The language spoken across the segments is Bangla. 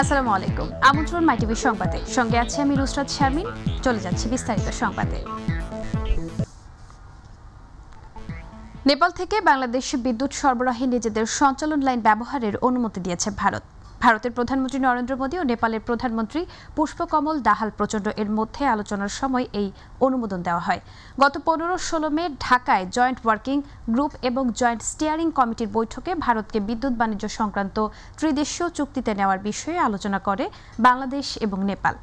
আসসালামু আলাইকুম। আমন্ত্রণ মাই টিভি সংবাদে। সঙ্গে আছে আমি রুসরাত শারমিন চলে যাচ্ছি বিস্তারিত সংবাদে। নেপাল থেকে বাংলাদেশে বিদ্যুৎ সরবরাহে নিজেদের সঞ্চালন লাইন ব্যবহারের অনুমতি দিয়েছে ভারত। ভারতের প্রধানমন্ত্রী নরেন্দ্র মোদী ও নেপালের প্রধানমন্ত্রী পুষ্পকমল দাহাল প্রচণ্ড এর মধ্যে আলোচনার সময় এই অনুমোদন দেওয়া হয়। গত পনেরো ষোলো মে ঢাকায় জয়েন্ট ওয়ার্কিং গ্রুপ এবং জয়েন্ট স্টিয়ারিং কমিটির বৈঠকে ভারতকে বিদ্যুৎ বাণিজ্য সংক্রান্ত ত্রিদেশীয় চুক্তিতে নেওয়ার বিষয়ে আলোচনা করে বাংলাদেশ এবং নেপাল।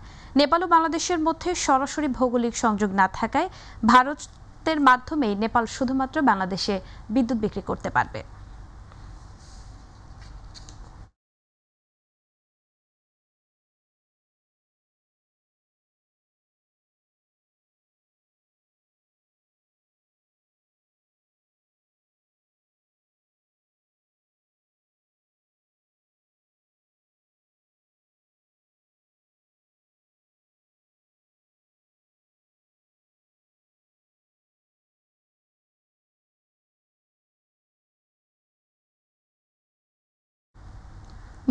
নেপাল ও বাংলাদেশের মধ্যে সরাসরি ভৌগোলিক সংযোগ না থাকায় ভারতের মাধ্যমেই নেপাল শুধুমাত্র বাংলাদেশে বিদ্যুৎ বিক্রি করতে পারবে।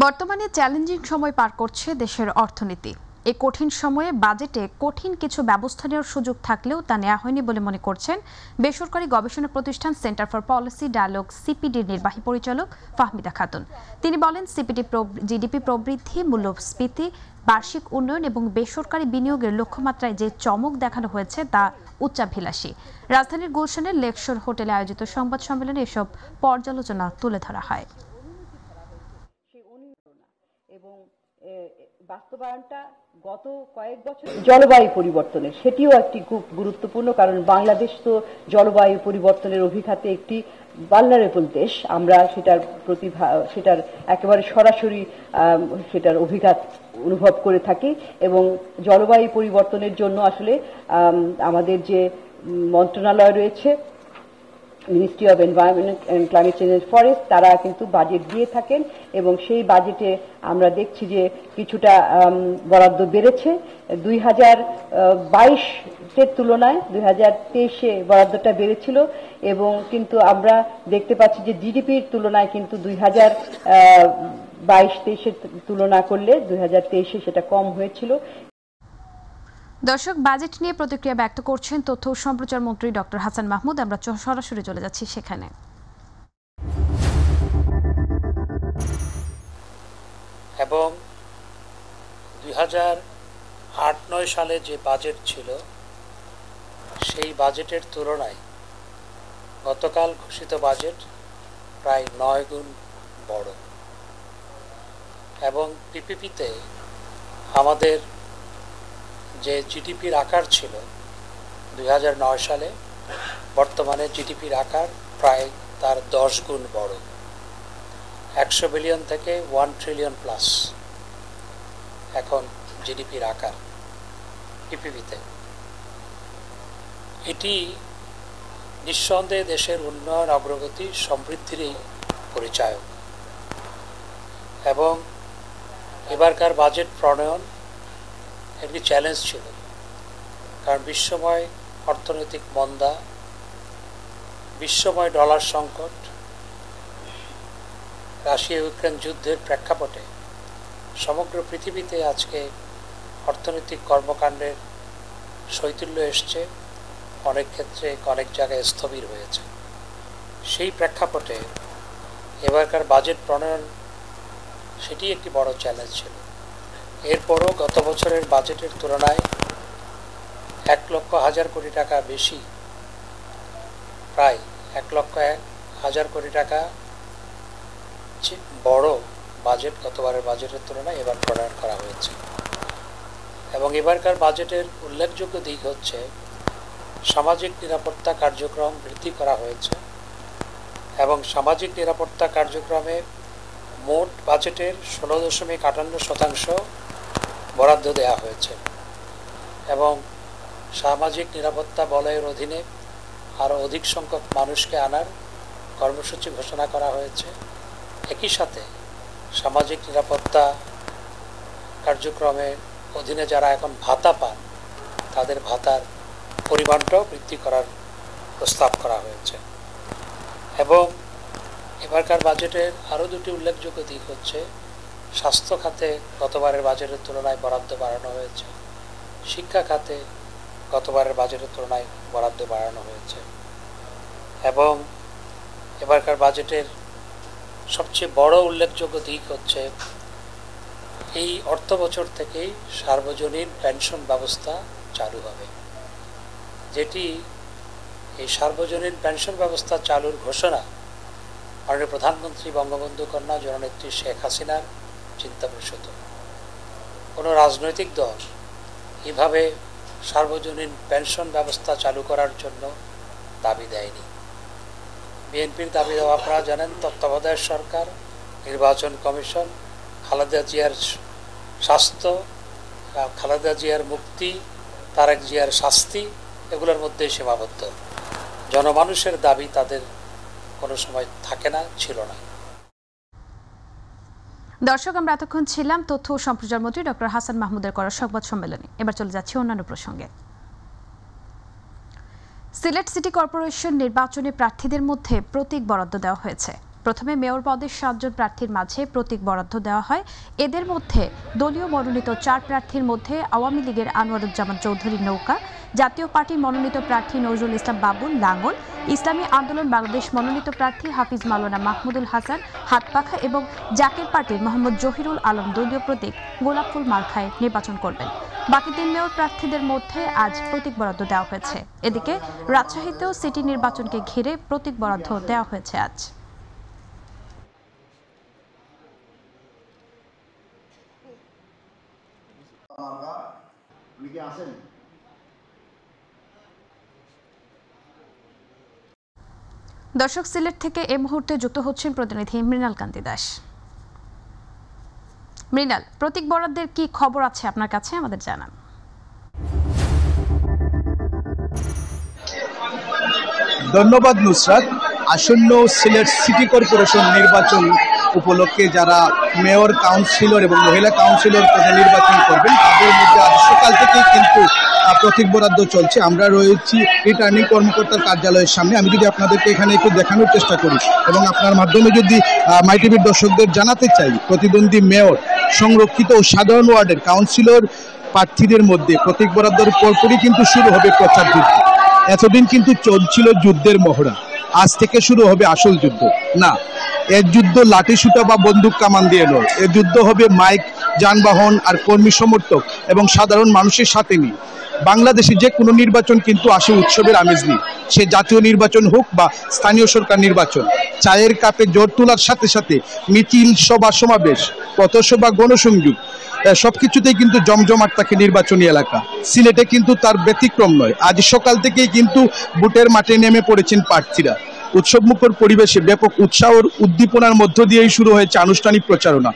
বর্তমানে চ্যালেঞ্জিং সময় পার করছে দেশের অর্থনীতি। এই কঠিন সময়ে বাজেটে কঠিন কিছু ব্যবস্থা নেওয়ার সুযোগ থাকলেও তা নেওয়া হয়নি বলে মনে করছেন বেসরকারি গবেষণা প্রতিষ্ঠান সেন্টার ফর পলিসি ডায়ালগ সিপিডির নির্বাহী পরিচালক ফাহমিদা খাতুন। তিনি বলেন, সিপিডি জিডিপি প্রবৃদ্ধি, মূল্যস্ফীতি, বার্ষিক উন্নয়ন এবং বেসরকারি বিনিয়োগের লক্ষ্যমাত্রায় যে চমক দেখানো হয়েছে তা উচ্চাভিলাষী। রাজধানীর গুলশানের লেকশোর হোটেলে আয়োজিত সংবাদ সম্মেলনে এসব পর্যালোচনা তুলে ধরা হয় এবং বাস্তবায়নটা গত কয়েক বছর জলবায়ু পরিবর্তনের, সেটিও একটি খুব গুরুত্বপূর্ণ কারণ বাংলাদেশ তো জলবায়ু পরিবর্তনের অভিঘাতে একটি ভালনারেবল দেশ। আমরা সেটার প্রতিভা, সেটার একেবারে সরাসরি সেটার অভিঘাত অনুভব করে থাকি এবং জলবায়ু পরিবর্তনের জন্য আসলে আমাদের যে মন্ত্রণালয় রয়েছে ministry of environment and climate change forest তারা কিন্তু বাজেট দিয়ে থাকেন এবং সেই বাজেটে আমরা দেখছি যে কিছুটা বরাদ্দ বেড়েছে। দুই হাজার বাইশের তুলনায় দুই হাজার তেইশে বরাদ্দটা বেড়েছিল এবং কিন্তু আমরা দেখতে পাচ্ছি যে জিডিপির তুলনায় কিন্তু দুই হাজার বাইশ তেইশের তুলনা করলে দুই হাজার তেইশে সেটা কম হয়েছিল দর্শক, বাজেট নিয়ে প্রতিক্রিয়া ব্যক্ত করছেন তথ্য ও সম্প্রচার মন্ত্রী ডক্টর হাসান মাহমুদ। আমরা সরাসরি চলে যাচ্ছি সেখানে। এবং দুই হাজার আট নয় সালে যে বাজেট ছিল, সেই বাজেটের তুলনায় গতকাল ঘোষিত বাজেট প্রায় নয় গুণ বড়। এবং পিপিপিতে আমাদের যে জিডিপির আকার ছিল দুই হাজার নয় সালে, বর্তমানে জিডিপির আকার প্রায় তার দশ গুণ বড়। একশো বিলিয়ন থেকে ওয়ান ট্রিলিয়ন প্লাস এখন জিডিপির আকার পিপিপিতে এটি নিঃসন্দেহে দেশের উন্নয়ন, অগ্রগতি, সমৃদ্ধিরই পরিচায়ক। এবং এবারকার বাজেট প্রণয়ন একটি চ্যালেঞ্জ ছিল। কারণ বিশ্বময় অর্থনৈতিক মন্দা, বিশ্বময় ডলার সংকট রাশিয়া ইউক্রেন যুদ্ধের প্রেক্ষাপটে সমগ্র পৃথিবীতে আজকে অর্থনৈতিক কর্মকাণ্ডের শৈতুল্য এসছে, অনেক ক্ষেত্রে অনেক জায়গায় স্থবির হয়েছে। সেই প্রেক্ষাপটে এবারকার বাজেট প্রণয়ন, সেটি একটি বড় চ্যালেঞ্জ ছিল। এরপরও গত বছরের বাজেটের তুলনায় এক লক্ষ হাজার কোটি টাকা বেশি। প্রায় এক লক্ষ এক হাজার কোটি টাকা বড় বাজেট গতবারের বাজেটের তুলনায় এবার প্রণয়ন করা হয়েছে। এবং এবারকার বাজেটের উল্লেখযোগ্য দিক হচ্ছে সামাজিক নিরাপত্তা কার্যক্রম বৃদ্ধি করা হয়েছে এবং সামাজিক নিরাপত্তা কার্যক্রমে মোট বাজেটের ষোলো দশমিক আটান্ন শতাংশ বরাদ্দ দেওয়া হয়েছে এবং সামাজিক নিরাপত্তা বলয়ের অধীনে আরও অধিক সংখ্যক মানুষকে আনার কর্মসূচি ঘোষণা করা হয়েছে। একই সাথে সামাজিক নিরাপত্তা কার্যক্রমের অধীনে যারা এখন ভাতা পান, তাদের ভাতার পরিমাণটাও বৃদ্ধি করার প্রস্তাব করা হয়েছে। এবং এবারকার বাজেটের আরও দুটি উল্লেখযোগ্য দিক হচ্ছে, স্বাস্থ্য খাতে গতবারের বাজেটের তুলনায় বরাদ্দ বাড়ানো হয়েছে, শিক্ষা খাতে গতবারের বাজেটের তুলনায় বরাদ্দ বাড়ানো হয়েছে এবং এবারকার বাজেটের সবচেয়ে বড় উল্লেখযোগ্য দিক হচ্ছে, এই অর্থ বছর থেকেই সার্বজনীন পেনশন ব্যবস্থা চালু হবে। যেটি এই সার্বজনীন পেনশন ব্যবস্থা চালুর ঘোষণা মাননীয় প্রধানমন্ত্রী বঙ্গবন্ধু কন্যা, জননেত্রী শেখ হাসিনার চিন্তাপ্রসূত কোনো রাজনৈতিক দল এভাবে সার্বজনীন পেনশন ব্যবস্থা চালু করার জন্য দাবি দেয়নি। বিএনপির দাবি দেওয়া আপনারা জানেন, তত্ত্বাবধায়ক সরকার, নির্বাচন কমিশন, খালেদা জিয়ার স্বাস্থ্য, খালেদা জিয়ার মুক্তি, তারেক জিয়ার শাস্তি, এগুলোর মধ্যে সীমাবদ্ধ। জনমানুষের দাবি তাদের কোনো সময় থাকে না, ছিল না। দর্শক, আমরা এতক্ষণ ছিলাম তথ্য ও সম্প্রচার মন্ত্রী ডক্টর হাসান মাহমুদের করা সংবাদ সম্মেলনে। এবার চলে যাচ্ছি অন্যান্য প্রসঙ্গে। সিলেট সিটি কর্পোরেশন নির্বাচনে প্রার্থীদের মধ্যে প্রতীক বরাদ্দ দেওয়া হয়েছে। প্রথমে মেয়র পদের সাতজন প্রার্থীর মাঝে প্রতীক বরাদ্দ দেওয়া হয়। এদের মধ্যে দলীয় মনোনীত চার প্রার্থীর মধ্যে আওয়ামী লীগের আনোয়ারুজ্জামান চৌধুরী নৌকা, জাতীয় পার্টির মনোনীত প্রার্থী নজরুল ইসলাম বাবুল লাঙ্গল, ইসলামী আন্দোলন বাংলাদেশ মনোনীত প্রার্থী হাফিজ মাওলানা মাহমুদুল হাসান, হাতপাখা এবং জাকির পার্টির মোহাম্মদ জহিরুল আলম দলীয় প্রতীক গোলাপফুল মার্খায় নির্বাচন করবেন। বাকি তিন মেয়র প্রার্থীদের মধ্যে আজ প্রতীক বরাদ্দ দেওয়া হয়েছে। এদিকে রাজশাহীতেও সিটি নির্বাচনকে ঘিরে প্রতীক বরাদ্দ দেওয়া হয়েছে আজ। মার্কা উনি কি আসেন দর্শক সিলেট থেকে এই মুহূর্তে যুক্ত হচ্ছেন প্রতিনিধি মৃণাল কান্তি দাস। মৃণাল প্রতীক বরাদ্দের কি খবর আছে আপনার কাছে? আমাদের জানান। ধন্যবাদ নুসরাত। আসন্ন সিলেট সিটি কর্পোরেশন নির্বাচন উপলক্ষে যারা মেয়র কাউন্সিলর এবং মহিলা কাউন্সিলর পদে নির্বাচন করবেন, তাদের মধ্যে আজ সকাল থেকেই কিন্তু প্রতীক বরাদ্দ চলছে। আমরা রয়েছি রিটার্নিং কর্মকর্তার কার্যালয়ের সামনে। আমি যদি আপনাদেরকে এখানে একটু দেখানোর চেষ্টা করি এবং আপনার মাধ্যমে যদি মাইটিভির দর্শকদের জানাতে চাই প্রতিদ্বন্দ্বী মেয়র, সংরক্ষিত ও সাধারণ ওয়ার্ডের কাউন্সিলর প্রার্থীদের মধ্যে প্রতীক বরাদ্দর পরপরই কিন্তু শুরু হবে প্রচার যুদ্ধ। এতদিন কিন্তু চলছিল যুদ্ধের মহড়া। আজ থেকে শুরু হবে আসল যুদ্ধ। না এর যুদ্ধ লাঠি সুতা বা বন্দুক কামান দিয়ে নয় এর যুদ্ধ হবে মাইক যানবাহন আর কর্মী সমর্থক এবং সাধারণ মানুষের সাথে নিয়ে। বাংলাদেশে যে কোনো নির্বাচন কিন্তু আসে উৎসবের আমেজ নিয়ে। সে জাতীয় নির্বাচন হোক বা স্থানীয় সরকার নির্বাচন চায়ের কাপে জোর তোলার সাথে সাথে মিছিল সভা সমাবেশ পথসভা গণসংযোগ আহ, সবকিছুতেই কিন্তু জমজমাট থাকে নির্বাচনী এলাকা। সিলেটে কিন্তু তার ব্যতিক্রম নয়। আজ সকাল থেকেই কিন্তু বুটের মাঠে নেমে পড়েছেন প্রার্থীরা। উৎসবমুখর পরিবেশে ব্যাপক উৎসাহ উদ্দীপনার মধ্য দিয়েই শুরু হয়েছে আনুষ্ঠানিক প্রচারণা।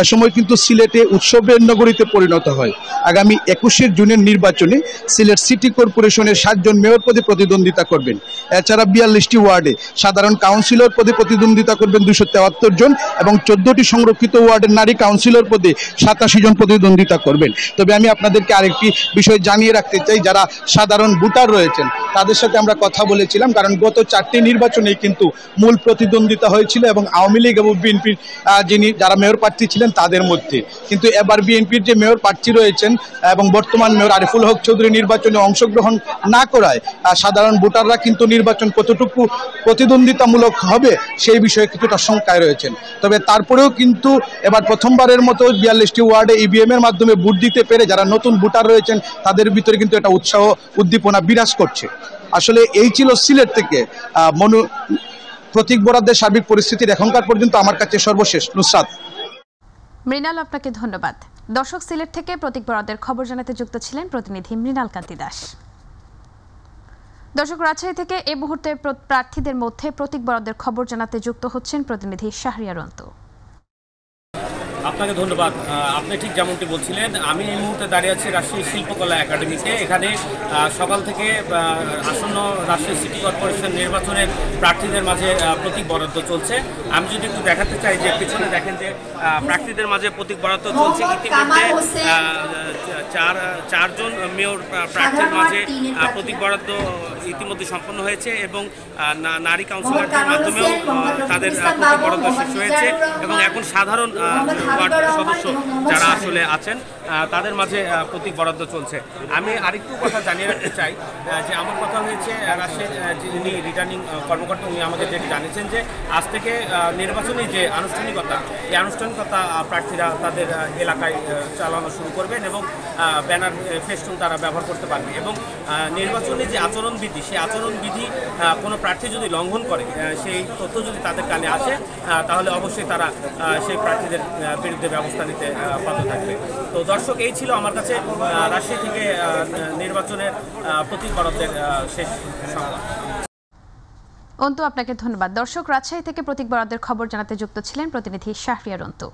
এ সময় কিন্তু সিলেটে উৎসবের নগরীতে পরিণত হয়। আগামী একুশে জুনের নির্বাচনে সিলেট সিটি কর্পোরেশনের সাতজন মেয়র পদে প্রতিদ্বন্দ্বিতা করবেন। এছাড়া বিয়াল্লিশটি ওয়ার্ডে সাধারণ কাউন্সিলর পদে প্রতিদ্বন্দ্বিতা করবেন দুশো তেহাত্তর জন এবং চোদ্দটি সংরক্ষিত ওয়ার্ডের নারী কাউন্সিলর পদে সাতাশি জন প্রতিদ্বন্দ্বিতা করবেন। তবে আমি আপনাদেরকে আরেকটি বিষয় জানিয়ে রাখতে চাই, যারা সাধারণ ভোটার রয়েছেন, তাদের সাথে আমরা কথা বলেছিলাম, কারণ গত চারটি নির্বাচনেই কিন্তু মূল প্রতিদ্বন্দ্বিতা হয়েছিল এবং আওয়ামী লীগ এবং বিএনপির যিনি যারা মেয়র প্রার্থী ছিলেন তাদের মধ্যে। কিন্তু এবার বিএনপির যে মেয়র প্রার্থী রয়েছেন এবং বর্তমান মেয়র আরিফুল হক চৌধুরী নির্বাচনে অংশগ্রহণ না করায় সাধারণ ভোটাররা কিন্তু নির্বাচন কতটুকু প্রতিদ্বন্দ্বিতামূলক হবে সেই বিষয়ে কিছুটা শঙ্কায় রয়েছেন। তবে তারপরেও কিন্তু এবার প্রথমবারের মতো বিয়াল্লিশটি ওয়ার্ডে ইভিএম এর মাধ্যমে ভোট দিতে পেরে যারা নতুন ভোটার রয়েছেন, তাদের ভিতরে কিন্তু একটা উৎসাহ, উদ্দীপনা বিরাজ করছে। আসলে এই ছিল সিলেট থেকে মনু প্রতীক বরাদ্দের সার্বিক পরিস্থিতির এখনকার পর্যন্ত আমার কাছে সর্বশেষ, নুসরাত। মৃণাল আপনাকে ধন্যবাদ। দর্শক সিলেট থেকে প্রতীক বরাদ্দের খবর জানাতে যুক্ত ছিলেন প্রতিনিধি মৃণাল কান্তি দাস। দর্শক, রাজশাহী থেকে এই মুহূর্তে প্র- প্রার্থীদের মধ্যে প্রতীক বরাদ্দের খবর জানাতে যুক্ত হচ্ছেন প্রতিনিধি শাহরিয়ার অন্তু। আপনাকে ধন্যবাদ। আপনি ঠিক যেমনটি বলছিলেন আমি এই মুহূর্তে দাঁড়িয়ে আছি রাজশাহী শিল্পকলা একাডেমিতে। এখানে সকাল থেকে আসন্ন রাজশাহী সিটি কর্পোরেশন নির্বাচনের প্রার্থীদের মাঝে প্রতীক বরাদ্দ চলছে। আমি যদি একটু দেখাতে চাই যে পিছনে দেখেন যে প্রার্থীদের মাঝে প্রতীক বরাদ্দ চলছে ইতিমধ্যে চার চারজন মেয়র প্রার্থীর মাঝে প্রতীক বরাদ্দ ইতিমধ্যে সম্পন্ন হয়েছে এবং নারী কাউন্সিলরদের মাধ্যমেও তাদের প্রতীক বরাদ্দ শেষ হয়েছে এবং এখন সাধারণ ওয়ার্ড সদস্য যারা আসলে আছেন তাদের মাঝে প্রতীক বরাদ্দ চলছে। আমি আরেকটু কথা জানিয়ে রাখতে চাই যে আমার কথা হয়েছে রাজশাহীর যিনি রিটার্নিং কর্মকর্তা উনি আমাদের যেটি জানিয়েছেন যে আজ থেকে নির্বাচনী যে আনুষ্ঠানিকতা এই আনুষ্ঠানিকতা প্রার্থীরা তাদের এলাকায় চালানো শুরু করবেন এবং ব্যানার ফেস্টুন তারা ব্যবহার করতে পারবে এবং নির্বাচনী যে আচরণবিধি সেই আচরণবিধি কোনো প্রার্থী যদি লঙ্ঘন করে সেই তথ্য যদি তাদের কানে আসে তাহলে অবশ্যই তারা সেই প্রার্থীদের বিরুদ্ধে ব্যবস্থা নিতে বাধ্য থাকবে। তো দর্শক, এই ছিল আমার কাছে রাজশাহী থেকে নির্বাচনের প্রতীক বরাদ্দের শেষ সংবাদ। অন্তু, আপনাকে ধন্যবাদ। দর্শক, রাজশাহী থেকে প্রতীক বরাদ্দের খবর জানাতে যুক্ত ছিলেন প্রতিনিধি শাহরিয়ার অন্তু।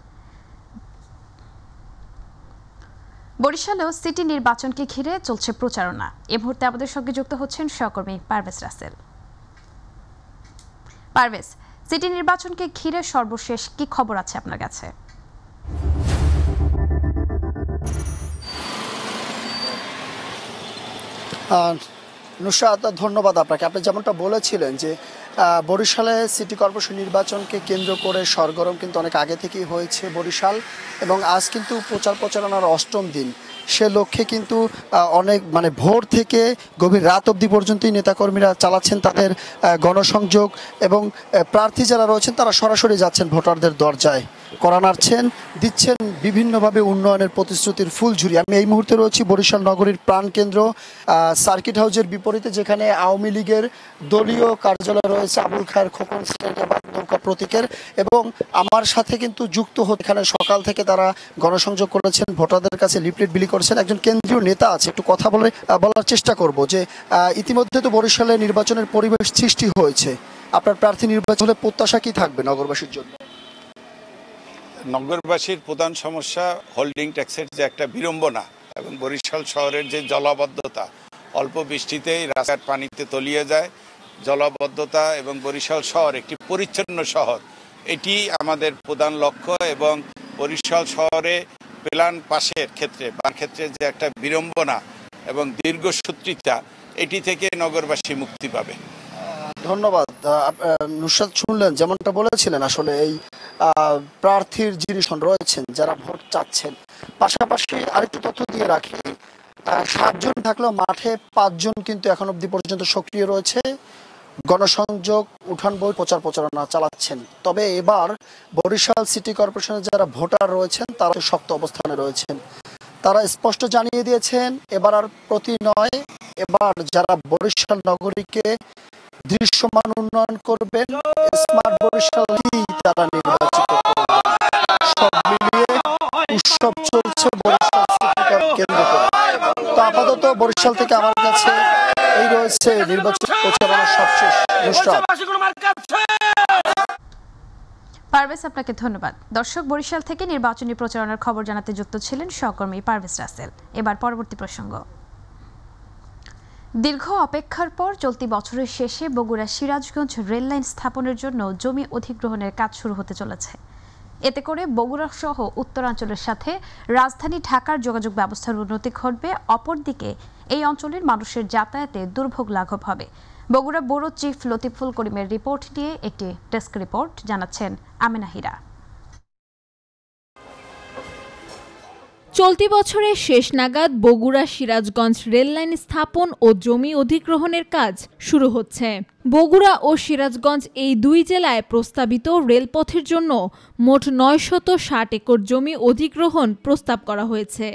বরিশালেও সিটি নির্বাচনকে ঘিরে চলছে প্রচারণা। এ মুহূর্তে আমাদের সঙ্গে যুক্ত হচ্ছেন সহকর্মী পারভেজ রাসেল। পারভেজ, সিটি নির্বাচনকে ঘিরে সর্বশেষ কি খবর আছে আপনার কাছে? নুসরাত, ধন্যবাদ আপনাকে। আপনি যেমনটা বলেছিলেন যে বরিশালে সিটি কর্পোরেশন নির্বাচনকে কেন্দ্র করে সরগরম কিন্তু অনেক আগে থেকেই হয়েছে বরিশাল এবং আজ কিন্তু প্রচার প্রচারণার অষ্টম দিন। সে লক্ষ্যে কিন্তু অনেক মানে ভোর থেকে গভীর রাত অবধি পর্যন্তই নেতাকর্মীরা চালাচ্ছেন তাদের গণসংযোগ এবং প্রার্থী যারা রয়েছেন তারা সরাসরি যাচ্ছেন ভোটারদের দরজায়। করা নাড়ছেন দিচ্ছেন বিভিন্নভাবে উন্নয়নের প্রতিশ্রুতির ফুলঝুরি। আমি এই মুহূর্তে রয়েছি বরিশাল নগরীর প্রাণকেন্দ্র সার্কিট হাউসের বিপরীতে, যেখানে আওয়ামী লীগের দলীয় কার্যালয় রয়েছে, আবুল খায়ের খোকন নৌকা প্রতীকের। এবং আমার সাথে কিন্তু যুক্ত এখানে সকাল থেকে তারা গণসংযোগ করেছেন, ভোটারদের কাছে লিফলেট বিলি করেছেন। একজন কেন্দ্রীয় নেতা আছে, একটু কথা বলে বলার চেষ্টা করব যে ইতিমধ্যে তো বরিশালে নির্বাচনের পরিবেশ সৃষ্টি হয়েছে। আপনার প্রার্থী নির্বাচন প্রত্যাশা কি থাকবে নগরবাসীর জন্য? নগরবাসীর প্রধান সমস্যা হোল্ডিং ট্যাক্সের যে একটা বিড়ম্বনা এবং বরিশাল শহরের যে জলাবদ্ধতা, অল্প বৃষ্টিতেই রাস্তার পানিতে তলিয়ে যায়। জলাবদ্ধতা এবং বরিশাল শহর একটি পরিচ্ছন্ন শহর, এটি আমাদের প্রধান লক্ষ্য এবং বরিশাল শহরে প্লান পাশের ক্ষেত্রে, বা ক্ষেত্রে যে একটা বিড়ম্বনা এবং দীর্ঘসূত্রিতা এটি থেকে নগরবাসী মুক্তি পাবে। ধন্যবাদ। নুসরাত শুনলেন, যেমনটা বলেছিলেন, আসলে এই প্রার্থীর যিনি রয়েছেন, যারা ভোট চাচ্ছেন। পাশাপাশি আরেকটু তথ্য দিয়ে রাখি সাতজন থাকলেও মাঠে পাঁচজন কিন্তু এখন অবধি পর্যন্ত সক্রিয় রয়েছে। গণসংযোগ, উঠান বই, প্রচার প্রচারণা চালাচ্ছেন। তবে এবার বরিশাল সিটি কর্পোরেশনের যারা ভোটার রয়েছেন, তারা শক্ত অবস্থানে রয়েছেন। তারা স্পষ্ট জানিয়ে দিয়েছেন, এবার আর প্রতি নয়, এবার যারা বরিশাল নগরীকে দৃশ্যমান উন্নয়ন করবেন, স্মার্ট বরিশাল তারা নির্বাচিত করবেন সব মিলিয়ে উৎসব চলছে বরিশাল সিটিকে কেন্দ্র করে। তো আপাতত বরিশাল থেকে আমার কাছে এই রয়েছে নির্বাচন প্রচারণার সবশেষ নুসরাত পারভেজ আপনাকে ধন্যবাদ। দর্শক বরিশাল থেকে নির্বাচনী প্রচারণার খবর জানাতে যুক্ত ছিলেন সহকর্মী পারভেজ রাসেল। এবার পরবর্তী প্রসঙ্গ। দীর্ঘ অপেক্ষার পর চলতি বছরের শেষে বগুড়া সিরাজগঞ্জ রেল লাইন স্থাপনের জন্য জমি অধিগ্রহণের কাজ শুরু হতে চলেছে। এতে করে বগুড়া সহ উত্তরাঞ্চলের সাথে রাজধানী ঢাকার যোগাযোগ ব্যবস্থার উন্নতি ঘটবে। অপরদিকে এই অঞ্চলের মানুষের যাতায়াতে দুর্ভোগ লাঘব হবে। বগুড়া ব্যুরো চিফ লতিফুল করিমের রিপোর্ট নিয়ে একটি ডেস্ক রিপোর্ট জানাচ্ছেন আমেনা হীরা। চলতি বছরের শেষ নাগাদ বগুড়া সিরাজগঞ্জ রেললাইন স্থাপন ও জমি অধিগ্রহণের কাজ শুরু হচ্ছে। বগুড়া ও সিরাজগঞ্জ এই দুই জেলায় প্রস্তাবিত রেলপথের জন্য মোট নয়শত ষাট একর জমি অধিগ্রহণ প্রস্তাব করা হয়েছে।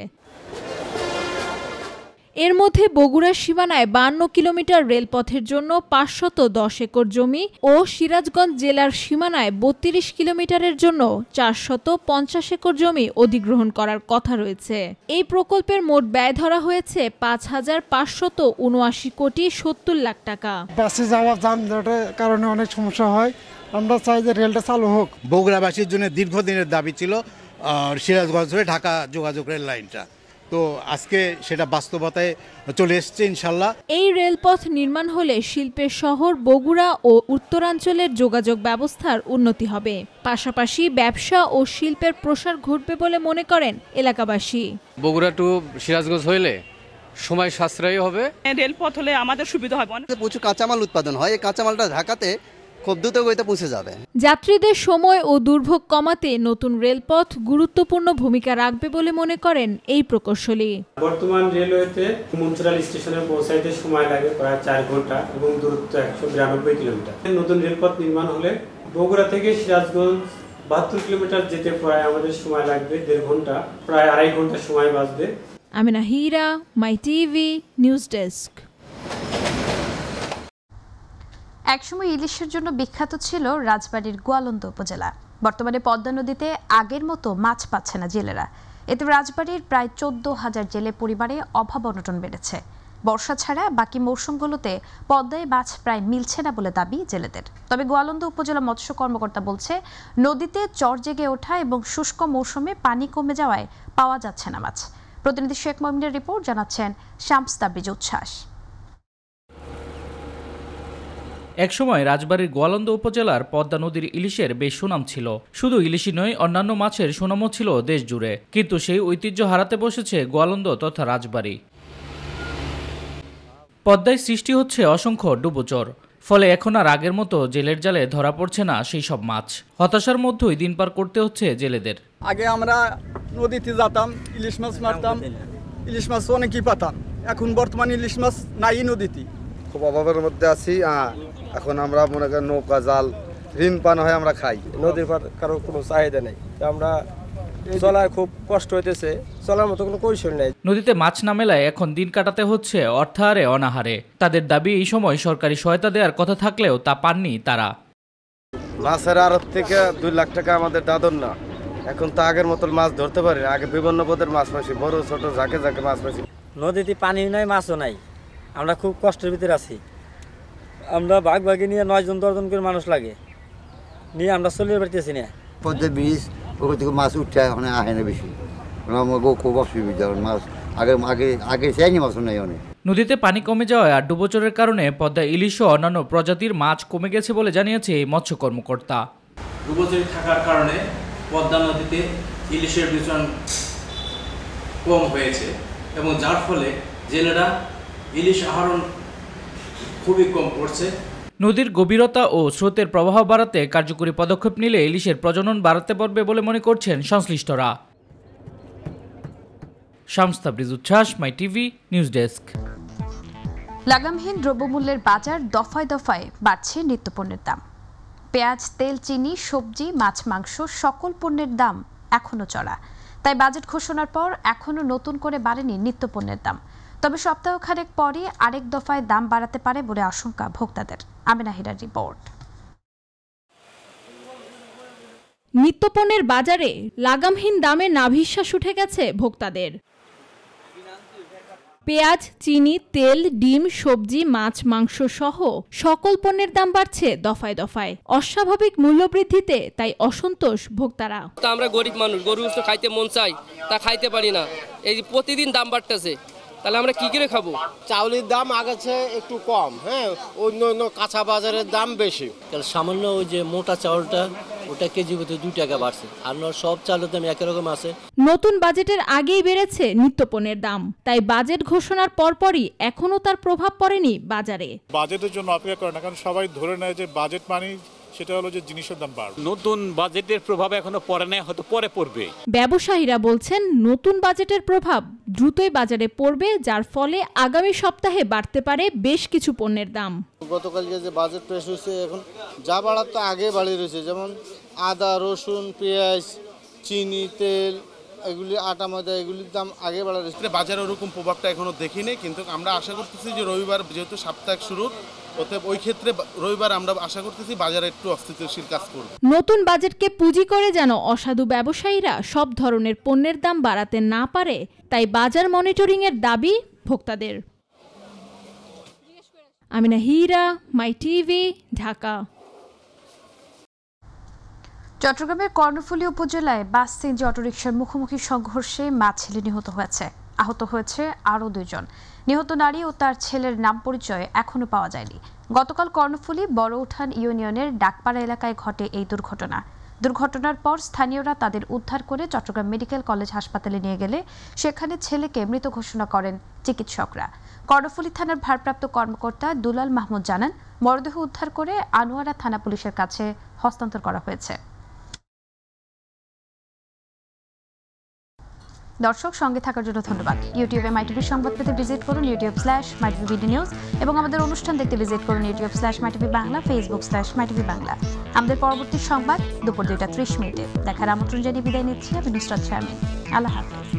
এর মধ্যে বগুড়ার সীমানায় বান্ন কিলোমিটার রেলপথের জন্য পাঁচশত দশ একর জমি ও সিরাজগঞ্জ জেলার সীমানায় বত্রিশ কিলোমিটারের জন্য চারশত পঞ্চাশ একর জমি অধিগ্রহণ করার কথা রয়েছে। এই প্রকল্পের মোট ব্যয় ধরা হয়েছে পাঁচ হাজার পাঁচশত উনআশি কোটি সত্তর লাখ টাকা। বাসে যাওয়া যানজটের কারণে অনেক সমস্যা হয়। আমরা চাই যে রেলটা চালু হোক। বগুড়াবাসীর জন্য দীর্ঘদিনের দাবি ছিল সিরাজগঞ্জ হয়ে ঢাকা যোগাযোগ রেল লাইনটা। তো আজকে সেটা বাস্তবতায় চলে এসছে ইনশাল্লাহ। এই রেলপথ নির্মাণ হলে শিল্পের শহর বগুড়া ও উত্তরাঞ্চলের যোগাযোগ ব্যবস্থার উন্নতি হবে। পাশাপাশি ব্যবসা ও শিল্পের প্রসার ঘটবে বলে মনে করেন এলাকাবাসী। বগুড়া টু সিরাজগঞ্জ হইলে সময় সাশ্রয়ী হবে। রেলপথ হলে আমাদের সুবিধা হবে। প্রচুর কাঁচামাল উৎপাদন হয়। এই কাঁচামালটা ঢাকাতে খুব দ্রুত গতিতে পৌঁছে যাবে। যাত্রীদের সময় ও দুর্ভোগ কমাতে নতুন রেলপথ গুরুত্বপূর্ণ ভূমিকা রাখবে বলে মনে করেন এই প্রকৌশলী। বর্তমান রেলওয়েতে মন্ত্রাল স্টেশনে পৌঁছাইতে সময় লাগে প্রায় চার ঘণ্টা এবং দূরত্ব একশো বিরানব্বই কিলোমিটার। নতুন রেলপথ নির্মাণ হলে বগুড়া থেকে সিরাজগঞ্জ বাহাত্তর কিলোমিটার যেতে প্রায় আমাদের সময় লাগবে দেড় ঘণ্টা প্রায় আড়াই ঘণ্টা সময় বাঁচবে। Amina Hira my TV news desk একসময় ইলিশের জন্য বিখ্যাত ছিল রাজবাড়ির গোয়ালন্দ উপজেলা। বর্তমানে পদ্মা নদীতে আগের মতো মাছ পাচ্ছে না জেলেরা। এতে রাজবাড়ির প্রায় চোদ্দ হাজার জেলে পরিবারে অভাব অনটন বেড়েছে। বর্ষা ছাড়া বাকি মৌসুমগুলোতে পদ্মায় মাছ প্রায় মিলছে না বলে দাবি জেলেদের। তবে গোয়ালন্দ উপজেলা মৎস্য কর্মকর্তা বলছে, নদীতে চর জেগে ওঠা এবং শুষ্ক মৌসুমে পানি কমে যাওয়ায় পাওয়া যাচ্ছে না মাছ। প্রতিনিধি শেখ মমিনের রিপোর্ট জানাচ্ছেন শামস তাবিজ উচ্ছ্বাস। একসময় রাজবাড়ির গোয়ালন্দ উপজেলার পদ্মা নদীর ইলিশের বেশ সুনাম ছিল। শুধু ইলিশই নয় অন্যান্য মাছের সুনামও ছিল দেশ জুড়ে কিন্তু সেই ঐতিহ্য হারাতে বসেছে গোয়ালন্দ তথা রাজবাড়ি। পদ্মায় সৃষ্টি হচ্ছে অসংখ্য ডুবোচর। ফলে এখন আর আগের মতো জেলের জালে ধরা পড়ছে না সেই সব মাছ। হতাশার মধ্যেই দিন পার করতে হচ্ছে জেলেদের। আগে আমরা নদীতে যেতাম ইলিশ মাছ মারতাম ইলিশ মাছ অনেকই পাতাম। এখন বর্তমানে ইলিশ মাছ নাই নদীতে। খুব অভাবের মধ্যে আছি এখন আমরা মনে করেন নৌকা জাল ঋণ পান হয় আমরা খাই। নদীর পার কারও কোনো চাহিদা নেই। আমরা চলায় খুব কষ্ট হইতেছে চলার মতো কোনো কৌশল নেই। নদীতে মাছ না মেলায় এখন দিন কাটাতে হচ্ছে অর্থাহারে অনাহারে। তাদের দাবি এই সময় সরকারি সহায়তা দেওয়ার কথা থাকলেও তা পাননি তারা। মাছের আড়ত থেকে দুই লাখ টাকা আমাদের দাদন না। এখন তো আগের মতন মাছ ধরতে পারি না। আগে বিভিন্ন পদের মাছ পাইছি বড় ছোট ঝাঁকে ঝাঁকে মাছ পাইছি নদীতে পানি নাই মাছও নাই। আমরা খুব কষ্টের ভিতরে আছি। আমরা বাঘ বাঘি নিয়ে নয় নয়জন দশজন করে মানুষ লাগে। নিয়ে আমরা চলিয়ে বেড়তেছি না। পদ্মা ব্রিজ ওখান থেকে মাছ উঠছে এখন আহে না বেশি। খুব অসুবিধা মাছ আগে আগে আগে চাইনি মাছ নেই অনেক নদীতে পানি কমে যাওয়ায় আর ডুবোচরের কারণে পদ্মা ইলিশ ও অন্যান্য প্রজাতির মাছ কমে গেছে বলে জানিয়েছে এই মৎস্য কর্মকর্তা। ডুবোচরি থাকার কারণে পদ্মা নদীতে ইলিশের বিচরণ কম হয়েছে এবং যার ফলে জেলেরা ইলিশ আহরণ খুবই কম করছে নদীর গভীরতা ও স্রোতের প্রবাহ বাড়াতে কার্যকরী পদক্ষেপ নিলে ইলিশের প্রজনন বাড়াতে পারবে বলে মনে করছেন সংশ্লিষ্টরা। শামস্তা ব্রিজ উচ্ছ্বাস মাই টিভি নিউজ ডেস্ক। লাগামহীন দ্রব্যমূল্যের বাজার দফায় দফায় বাড়ছে নিত্যপণ্যের দাম। পেঁয়াজ তেল চিনি সবজি মাছ মাংস সকল পণ্যের দাম এখনও চড়া। তাই বাজেট ঘোষণার পর এখনও নতুন করে বাড়েনি নিত্যপণ্যের দাম। তবে সপ্তাহখানেক পরই আরেক দফায় দাম বাড়াতে পারে বলে আশঙ্কা ভোক্তাদের। আমিনা হিরার রিপোর্ট। নিত্যপণ্যের বাজারে লাগামহীন দামে নাভিশ্বাস উঠে গেছে ভোক্তাদের। পেঁয়াজ চিনি তেল ডিম সবজি মাছ মাংস সহ সকল পণ্যের দাম বাড়ছে দফায় দফায়। অস্বাভাবিক মূল্যবৃদ্ধিতে তাই অসন্তোষ ভোক্তারা। তা আমরা গরিব মানুষ গরু খাইতে মন চাই তা খাইতে পারি না। এই প্রতিদিন দাম বাড়তেছে। তাহলে আমরা কি করে খাব? চাউলের দাম আগেছে একটু কম হ্যাঁ? অন্য অন্য কাঁচা বাজারের দাম বেশি। তাহলে সামান্য ওই যে মোটা চাউলটা ওটা কেজি প্রতি দুই টাকা বাড়ছে। আর নয় সব চালের দাম একই রকম আছে। নতুন বাজেটের আগেই বেড়েছে নিত্যপণ্যের দাম। তাই বাজেট ঘোষণার পরপরই এখনও তার প্রভাব পড়েনি বাজারে। বাজেটের জন্য অপেক্ষা করে না কারণ সবাই ধরে নেয় যে বাজেট মানেই সেটা হলো যে জিনিসের দাম বাড়বে নতুন বাজেটের প্রভাব এখনও পড়ে নাই হয়তো পরে পড়বে। ব্যবসায়ীরা বলছেন নতুন বাজেটের প্রভাব দ্রুতই বাজারে পড়বে যার ফলে আগামী সপ্তাহে বাড়তে পারে বেশ কিছু পণ্যের দাম। গতকালকে যে বাজেট পেশ হয়েছে এখন যা বাড়ার তো আগে বাড়িয়ে রয়েছে। যেমন আদা রসুন পেঁয়াজ চিনি তেল এগুলি আটা ময়দা এগুলির দাম আগে বাড়া রয়েছে বাজারে ওরকম প্রভাবটা এখনও দেখিনি কিন্তু আমরা আশা করতেছি যে রবিবার যেহেতু সাপ্তাহিক শুরু অতএব ওই ক্ষেত্রে রবিবার আমরা আশা করতেছি বাজারে একটু অস্থিতিশীল কাজ করবে। নতুন বাজেটকে পুঁজি করে যেন অসাধু ব্যবসায়ীরা সব ধরনের পণ্যের দাম বাড়াতে না পারে তাই বাজার মনিটরিংয়ের দাবি ভোক্তাদের। Amina Hira My TV Dhaka. চট্টগ্রামের কর্ণফুলী উপজেলায় বাস সিএনজি অটোরিকশার মুখোমুখি সংঘর্ষে মা ছেলে নিহত হয়েছে। আহত হয়েছে আরও দুজন। নিহত নারী ও তার ছেলের নাম পরিচয় এখনও পাওয়া যায়নি। গতকাল কর্ণফুলী বড় উঠান ইউনিয়নের ডাকপাড়া এলাকায় ঘটে এই দুর্ঘটনা। দুর্ঘটনার পর স্থানীয়রা তাদের উদ্ধার করে চট্টগ্রাম মেডিকেল কলেজ হাসপাতালে নিয়ে গেলে সেখানে ছেলেকে মৃত ঘোষণা করেন চিকিৎসকরা। কর্ণফুলী থানার ভারপ্রাপ্ত কর্মকর্তা দুলাল মাহমুদ জানান, মরদেহ উদ্ধার করে আনোয়ারা থানা পুলিশের কাছে হস্তান্তর করা হয়েছে। দর্শক সঙ্গে থাকার জন্য ধন্যবাদ। ইউটিউবে মাইটিভি সংবাদ পেতে ভিজিট করুন YouTube slash My TV BD news এবং আমাদের অনুষ্ঠান দেখতে ভিজিট করুন YouTube slash My TV Bangla Facebook slash My TV Bangla আমাদের পরবর্তী সংবাদ দুপুর দুইটা ত্রিশ মিনিটে। দেখার আমন্ত্রণ জানিয়ে বিদায় নিচ্ছি আমি নুসরাত শামী আল্লাহ হাফিজ।